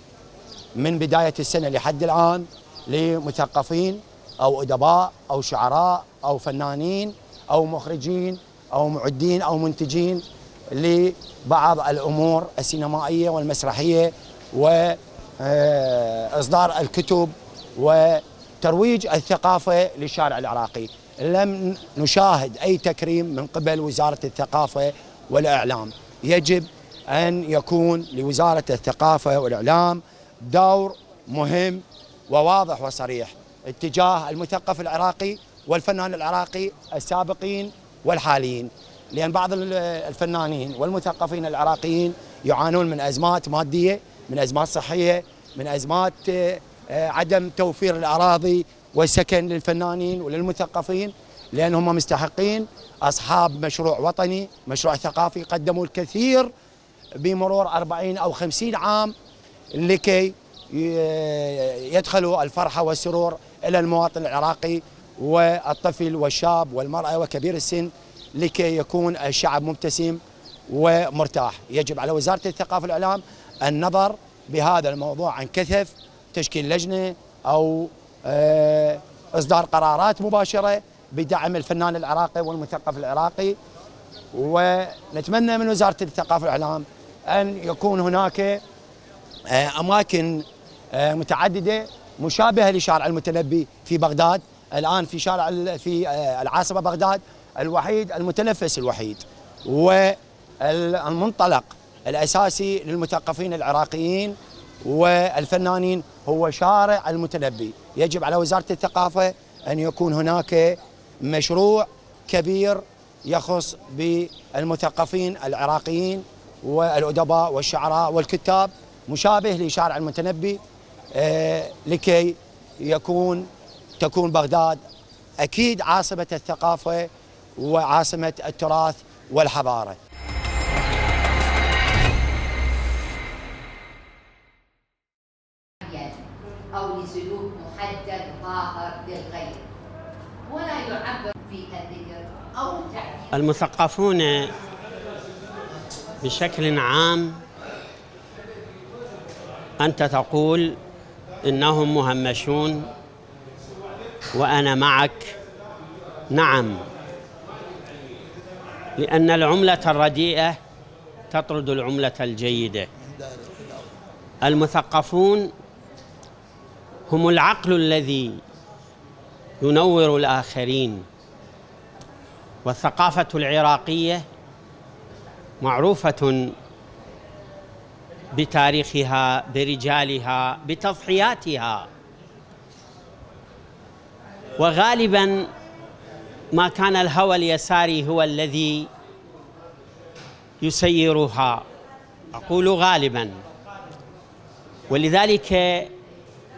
من بداية السنة لحد الآن لمثقفين أو أدباء أو شعراء أو فنانين أو مخرجين أو معدين أو منتجين لبعض الأمور السينمائية والمسرحية وإصدار الكتب وترويج الثقافة للشارع العراقي. لم نشاهد أي تكريم من قبل وزارة الثقافة والإعلام. يجب أن يكون لوزارة الثقافة والإعلام دور مهم وواضح وصريح اتجاه المثقف العراقي والفنان العراقي السابقين والحاليين. لأن بعض الفنانين والمثقفين العراقيين يعانون من أزمات مادية من أزمات صحية من أزمات آه، عدم توفير الأراضي والسكن للفنانين وللمثقفين لأنهم مستحقين أصحاب مشروع وطني مشروع ثقافي قدموا الكثير بمرور 40 أو 50 عام لكي يدخلوا الفرحة والسرور إلى المواطن العراقي والطفل والشاب والمرأة وكبير السن لكي يكون الشعب مبتسم ومرتاح. يجب على وزارة الثقافة والإعلام النظر بهذا الموضوع عن كثف تشكيل لجنة أو آه، إصدار قرارات مباشرة بدعم الفنان العراقي والمثقف العراقي. ونتمنى من وزارة الثقافة والإعلام أن يكون هناك آه، أماكن آه، متعددة مشابهة لشارع المتنبي في بغداد. الآن في شارع في العاصمة بغداد الوحيد المتنفس الوحيد والمنطلق الأساسي للمثقفين العراقيين والفنانين هو شارع المتنبي. يجب على وزارة الثقافة أن يكون هناك مشروع كبير يخص بالمثقفين العراقيين والأدباء والشعراء والكتاب مشابه لشارع المتنبي آه، لكي يكون تكون بغداد أكيد عاصمة الثقافة وعاصمة التراث والحضارة. أو لسلوك محدد ظاهر للغير. ولا يعبر في الذكر أو تعبير. المثقفون بشكل عام أنت تقول إنهم مهمشون وأنا معك. نعم. لأن العملة الرديئة تطرد العملة الجيدة. المثقفون هم العقل الذي ينور الآخرين. والثقافة العراقية معروفة بتاريخها برجالها بتضحياتها. وغالبا ما كان الهوى اليساري هو الذي يسيرها. أقول غالبا. ولذلك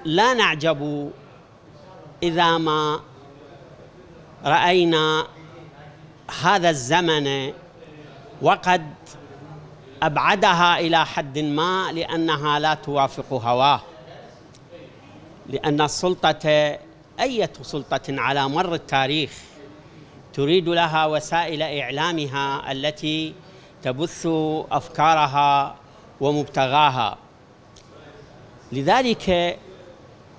لا نعجب إذا ما رأينا هذا الزمن وقد أبعدها إلى حد ما لأنها لا توافق هواه. لأن السلطة أية سلطة على مر التاريخ؟ تريد لها وسائل إعلامها التي تبث أفكارها ومبتغاها. لذلك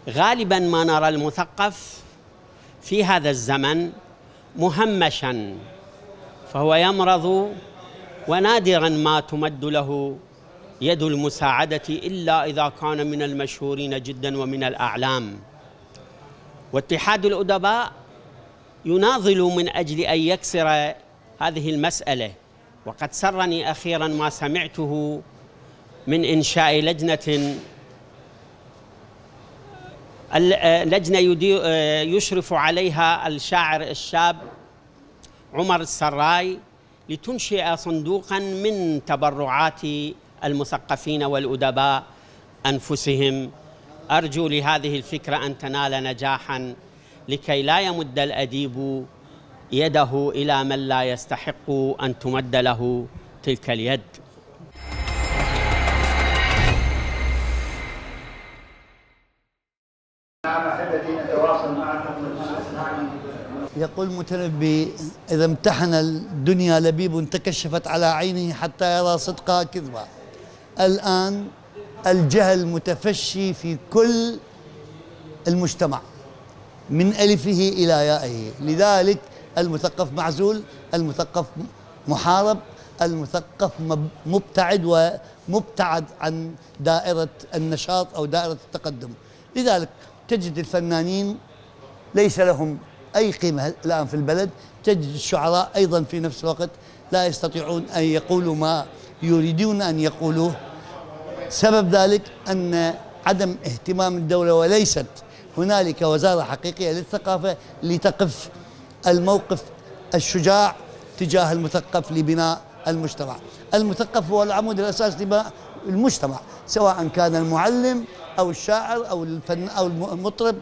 غالبا ما نرى المثقف في هذا الزمن مهمشا فهو يمرض ونادرا ما تمد له يد المساعدة إلا إذا كان من المشهورين جدا ومن الأعلام. واتحاد الأدباء يناضل من أجل أن يكسر هذه المسألة. وقد سرني أخيرا ما سمعته من إنشاء لجنة لجنة يشرف عليها الشاعر الشاب عمر السراي لتنشئ صندوقا من تبرعات المثقفين والأدباء أنفسهم. أرجو لهذه الفكرة أن تنال نجاحا. لكي لا يمد الأديب يده إلى من لا يستحق أن تمد له تلك اليد. يقول المتنبي إذا امتحن الدنيا لبيب تكشفت على عينه حتى يرى صدقها كذبا الآن الجهل متفشي في كل المجتمع. من ألفه إلى يائه. لذلك المثقف معزول المثقف محارب المثقف مبتعد ومبتعد عن دائرة النشاط أو دائرة التقدم. لذلك تجد الفنانين ليس لهم أي قيمة الآن في البلد. تجد الشعراء أيضا في نفس الوقت لا يستطيعون أن يقولوا ما يريدون أن يقولوه. سبب ذلك أن عدم اهتمام الدولة وليست هنالك وزارة حقيقية للثقافة لتقف الموقف الشجاع تجاه المثقف لبناء المجتمع. المثقف هو العمود الأساس لبناء المجتمع سواء كان المعلم أو الشاعر أو الفن أو المطرب.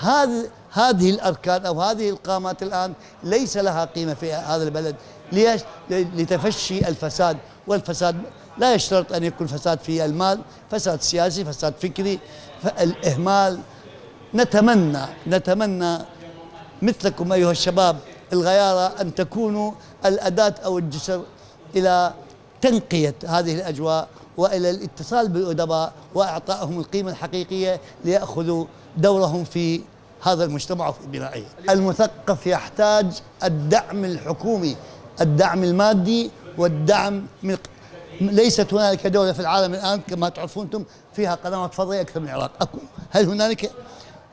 هذه هذه الأركان أو هذه القامات الآن ليس لها قيمة في هذا البلد. ليش؟ لتفشي الفساد والفساد لا يشترط أن يكون فساد في المال، فساد سياسي، فساد فكري، الاهمال نتمنى نتمنى مثلكم أيها الشباب الغيارة أن تكونوا الأداة أو الجسر إلى تنقية هذه الأجواء وإلى الاتصال بالأدباء وإعطائهم القيمة الحقيقية ليأخذوا دورهم في هذا المجتمع في بنائه المثقف يحتاج الدعم الحكومي الدعم المادي والدعم من ليست هنالك دولة في العالم الآن كما تعرفون أنتم فيها قنوات فضائية أكثر من العراق. أكو هل هنالك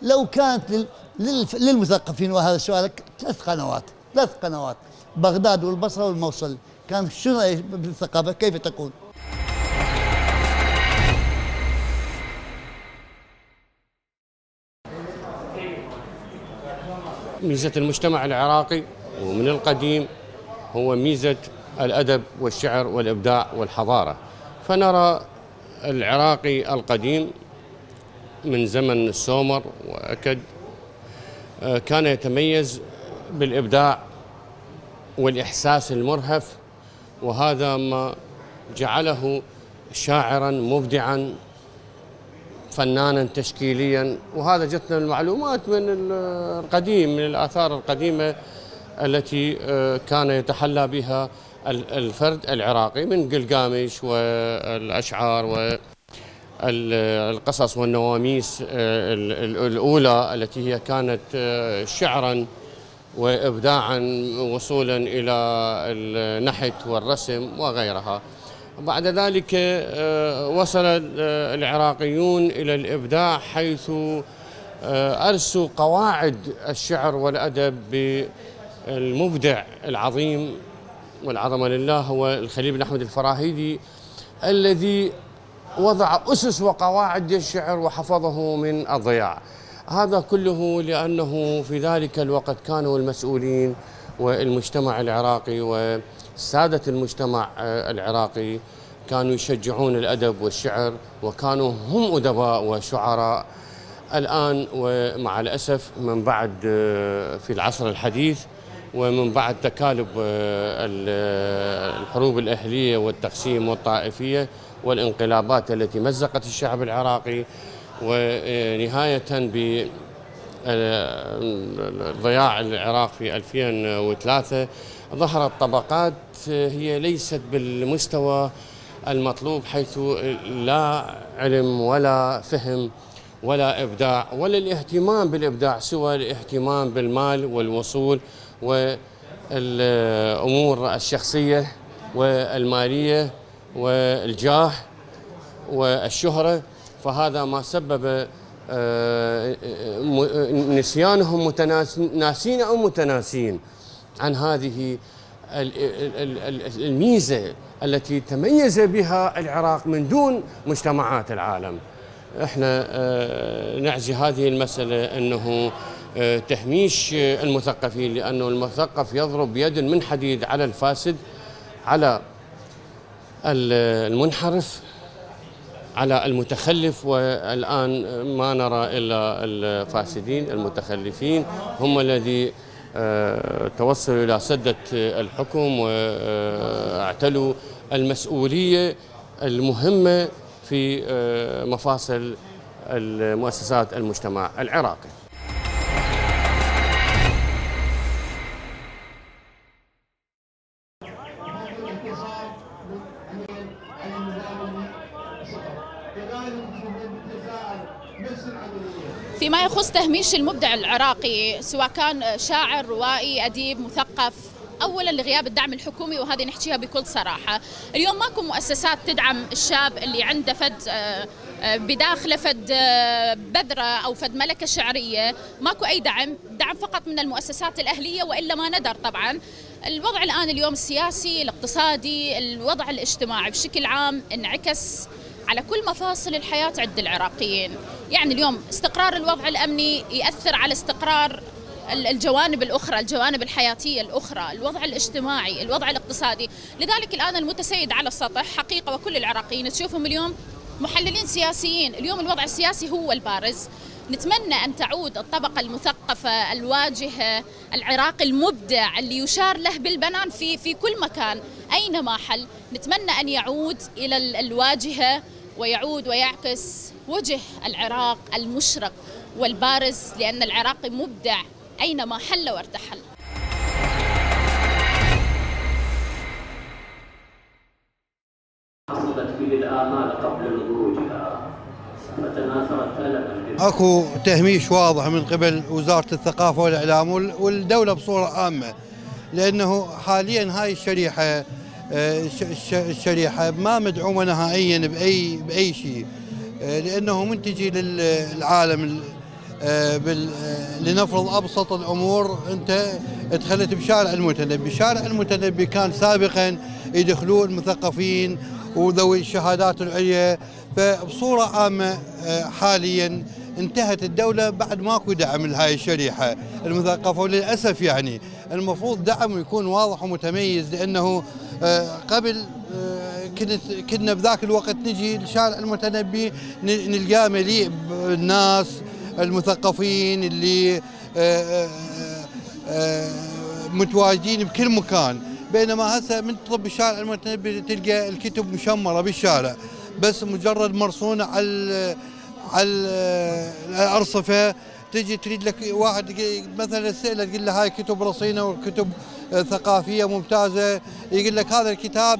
لو كانت للمثقفين وهذا سؤالك ثلاث قنوات ثلاث قنوات بغداد والبصرة والموصل كان شنو بالثقافة كيف تكون؟ ميزة المجتمع العراقي ومن القديم هو ميزة الأدب والشعر والإبداع والحضارة فنرى العراقي القديم من زمن السومر وأكد آه، كان يتميز بالإبداع والإحساس المرهف وهذا ما جعله شاعرا مبدعا فنانا تشكيليا وهذا جتنا المعلومات من القديم من الآثار القديمة التي آه، كان يتحلى بها ال- الفرد العراقي من قلقامش والأشعار والقصص والنواميس آه، ال- ال- الأولى التي هي كانت آه، شعرا وإبداعا وصولا إلى النحت والرسم وغيرها. بعد ذلك آه، وصل العراقيون إلى الإبداع حيث أرسوا قواعد الشعر والأدب بالمبدع العظيم والعظمة لله هو الخليل بن أحمد الفراهيدي الذي وضع أسس وقواعد للشعر وحفظه من الضياع هذا كله لأنه في ذلك الوقت كانوا المسؤولين والمجتمع العراقي وسادة المجتمع آه، العراقي كانوا يشجعون الأدب والشعر وكانوا هم أدباء وشعراء. الآن ومع الأسف من بعد آه، في العصر الحديث ومن بعد تكالب آه، ال- الحروب الأهلية والتقسيم والطائفية والانقلابات التي مزقت الشعب العراقي ونهاية ب ضياع العراق في 2003 ظهرت طبقات هي ليست بالمستوى المطلوب حيث لا علم ولا فهم ولا إبداع ولا الاهتمام بالإبداع سوى الاهتمام بالمال والوصول والأمور الشخصية والمالية. والجاه والشهرة فهذا ما سبب آه، نسيانهم متناس- ناسين أو متناسين عن هذه ال- ال- ال- الميزة التي تميز بها العراق من دون مجتمعات العالم. إحنا آه، نعزي هذه المسألة أنه آه، تهميش المثقفين لأنه المثقف يضرب بيد من حديد على الفاسد على المنحرف على المتخلف والآن ما نرى إلا الفاسدين المتخلفين هم الذي آه، توصلوا إلى سدة الحكم واعتلوا المسؤولية المهمة في آه، مفاصل المؤسسات المجتمع العراقي. فيما يخص تهميش المبدع العراقي سواء كان شاعر روائي أديب مثقف اولا لغياب الدعم الحكومي وهذه نحكيها بكل صراحة، اليوم ماكو مؤسسات تدعم الشاب اللي عنده فد آه، آه، بداخله فد آه، بذرة أو فد ملكة شعرية، ماكو أي دعم، دعم فقط من المؤسسات الأهلية وإلا ما ندر طبعا. الوضع الآن اليوم السياسي، الاقتصادي، الوضع الاجتماعي بشكل عام انعكس على كل مفاصل الحياة عند العراقيين، يعني اليوم استقرار الوضع الأمني يأثر على استقرار الجوانب الأخرى الجوانب الحياتية الأخرى الوضع الاجتماعي الوضع الاقتصادي. لذلك الآن المتسيد على السطح حقيقة وكل العراقيين تشوفهم اليوم محللين سياسيين. اليوم الوضع السياسي هو البارز. نتمنى أن تعود الطبقة المثقفة الواجهة العراقي المبدع اللي يشار له بالبنان في في كل مكان أينما حل. نتمنى أن يعود إلى ال- الواجهة ويعود ويعكس وجه العراق المشرق والبارز لأن العراقي مبدع أينما حل وارتحل. حصلت الآمال قبل نضوجها وتناثرت ألما أكو تهميش واضح من قبل وزارة الثقافة والإعلام وال- والدولة بصورة عامة لأنه حاليا هاي الشريحة آه، الش- الش- الشريحة ما مدعومة نهائيا باي بأي شيء. آه، لأنه من تجي للعالم ال- آه، آه، لنفرض أبسط الأمور أنت دخلت بشارع المتنبي، شارع المتنبي كان سابقا يدخلون المثقفين وذوي الشهادات العليا. فبصورة عامة آه، حاليا انتهت الدولة بعد ماكو دعم لهاي الشريحة. المثقفة وللأسف يعني المفروض دعم يكون واضح ومتميز لأنه آه، قبل آه، كنت كنا بذاك الوقت نجي لشارع المتنبي نلقاه مليء بالناس المثقفين اللي آه، آه، آه، متواجدين بكل مكان. بينما هسه من تطب الشارع المتنبي تلقى الكتب مشمرة بالشارع. بس مجرد مرصونه على على ال- الأرصفة تجي تريد لك واحد مثلا تساله تقول له هاي كتب رصينة وكتب آه، ثقافية ممتازة. يقول لك هذا الكتاب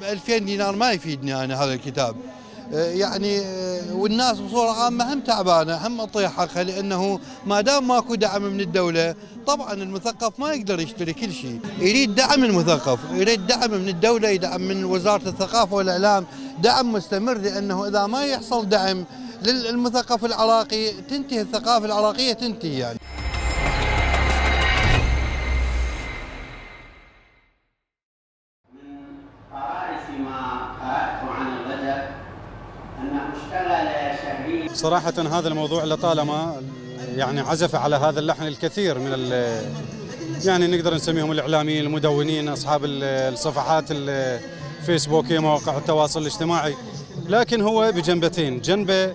ب 2000 دينار ما يفيدني أنا هذا الكتاب. آه، يعني آه، والناس بصورة عامة هم تعبانة هم اعطيها حقها لأنه ما دام ماكو دعم من الدولة طبعا المثقف ما يقدر يشتري كل شيء. يريد دعم المثقف يريد دعم من الدولة يدعم من وزارة الثقافة والإعلام. دعم مستمر لأنه إذا ما يحصل دعم للمثقف العراقي تنتهي الثقافة العراقية تنتهي يعني. صراحة هذا الموضوع لطالما يعني عزف على هذا اللحن الكثير من ال- يعني نقدر نسميهم الإعلاميين المدونين أصحاب ال- الصفحات الفيسبوكية مواقع التواصل الاجتماعي. لكن هو بجنبتين جنبه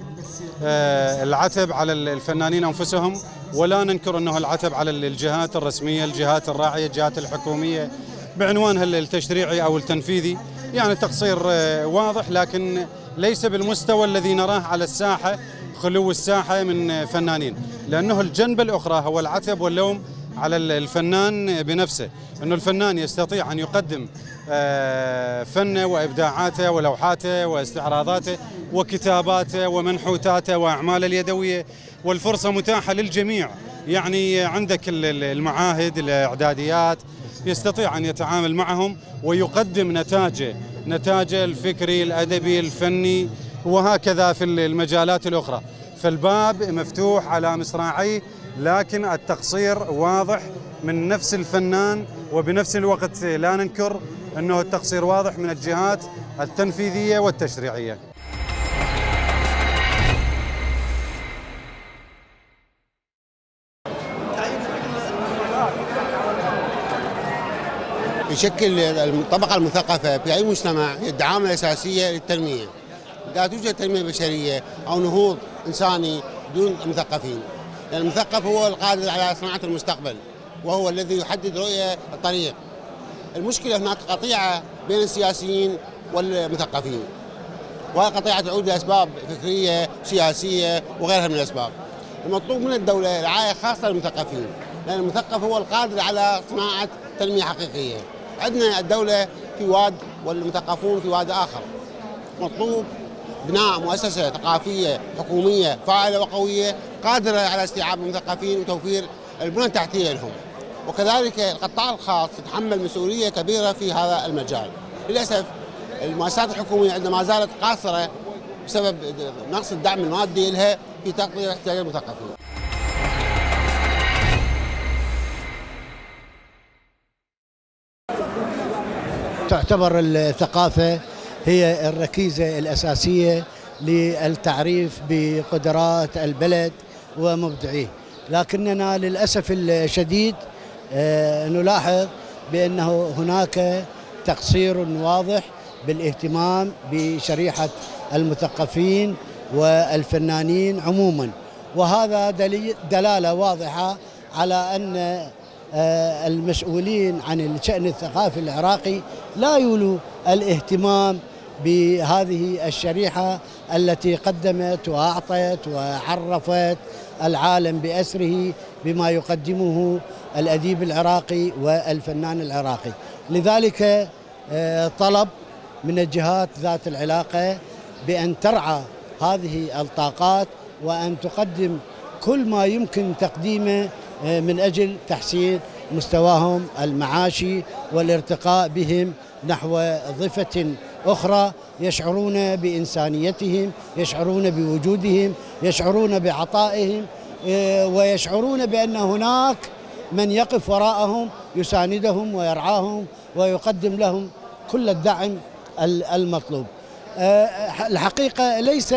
آه، العتب على الفنانين أنفسهم ولا ننكر أنه العتب على الجهات الرسمية الجهات الراعية الجهات الحكومية بعنوانها التشريعي أو التنفيذي. يعني تقصير آه، واضح لكن ليس بالمستوى الذي نراه على الساحة. خلو الساحة من فنانين لأنه الجنبة الأخرى هو العتب واللوم على الفنان بنفسه. أنه الفنان يستطيع أن يقدم آه، فنه وإبداعاته ولوحاته واستعراضاته وكتاباته ومنحوتاته وأعماله اليدوية والفرصة متاحة للجميع. يعني عندك ال- ال- المعاهد الإعداديات يستطيع أن يتعامل معهم ويقدم نتاجه نتاجه الفكري الأدبي الفني وهكذا في المجالات الأخرى. فالباب مفتوح على مصراعيه لكن التقصير واضح من نفس الفنان وبنفس الوقت لا ننكر أنه التقصير واضح من الجهات التنفيذية والتشريعية. يشكل الطبقة المثقفة في أي مجتمع الدعامة الأساسية للتنمية. لا توجد تنمية بشرية أو نهوض إنساني دون المثقفين. لأن المثقف هو القادر على صناعة المستقبل وهو الذي يحدد رؤية الطريق. المشكلة هناك قطيعة بين السياسيين والمثقفين وهذه قطيعة تعود لأسباب فكرية سياسية وغيرها من الأسباب. المطلوب من الدولة رعاية خاصة للمثقفين لأن المثقف هو القادر على صناعة تنمية حقيقية. عندنا الدولة في واد والمثقفون في واد آخر. مطلوب بناء مؤسسة ثقافية حكومية فاعلة وقوية قادرة على استيعاب المثقفين وتوفير البنى التحتية لهم. وكذلك القطاع الخاص يتحمل مسؤولية كبيرة في هذا المجال. للأسف المؤسسات الحكومية عندما زالت قاصرة بسبب نقص الدعم المادي لها في تغطية احتياجات المثقفين. تعتبر الثقافة هي الركيزة الأساسية للتعريف بقدرات البلد ومبدعيه. لكننا للأسف الشديد آه، نلاحظ بأنه هناك تقصير واضح بالاهتمام بشريحة المثقفين والفنانين عموما. وهذا دلالة واضحة على أن آه، المسؤولين عن الشأن الثقافي العراقي لا يولوا الاهتمام بهذه الشريحة التي قدمت وأعطت وعرفت العالم بأسره بما يقدمه الأديب العراقي والفنان العراقي. لذلك آه، طلب من الجهات ذات العلاقة بأن ترعى هذه الطاقات وأن تقدم كل ما يمكن تقديمه آه، من أجل تحسين مستواهم المعاشي والارتقاء بهم نحو ضفة أخرى يشعرون بإنسانيتهم يشعرون بوجودهم يشعرون بعطائهم آه، ويشعرون بأن هناك من يقف وراءهم يساندهم ويرعاهم ويقدم لهم كل الدعم المطلوب. آه، الحقيقة ليس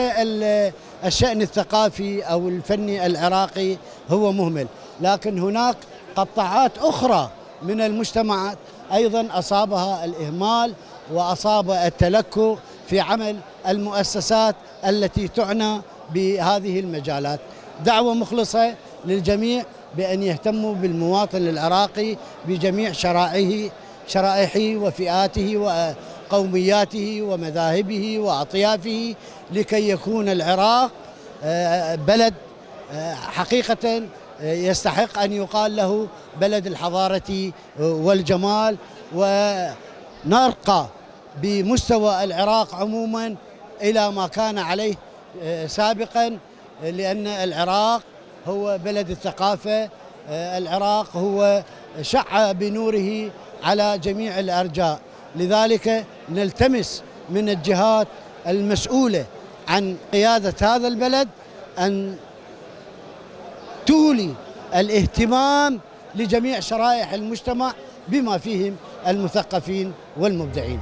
الشأن الثقافي أو الفني العراقي هو مهمل لكن هناك قطاعات أخرى من المجتمعات أيضا أصابها الإهمال وأصاب التلكؤ في عمل المؤسسات التي تعنى بهذه المجالات. دعوة مخلصة للجميع بأن يهتموا بالمواطن العراقي بجميع شرائعه شرائحه وفئاته وقومياته ومذاهبه وأطيافه لكي يكون العراق آه، بلد آه، حقيقة آه، يستحق أن يقال له بلد الحضارة والجمال ونرقى بمستوى العراق عموما إلى ما كان عليه سابقا لأن العراق هو بلد الثقافة العراق هو شع بنوره على جميع الأرجاء. لذلك نلتمس من الجهات المسؤولة عن قيادة هذا البلد أن تولي الاهتمام لجميع شرائح المجتمع بما فيهم المثقفين والمبدعين.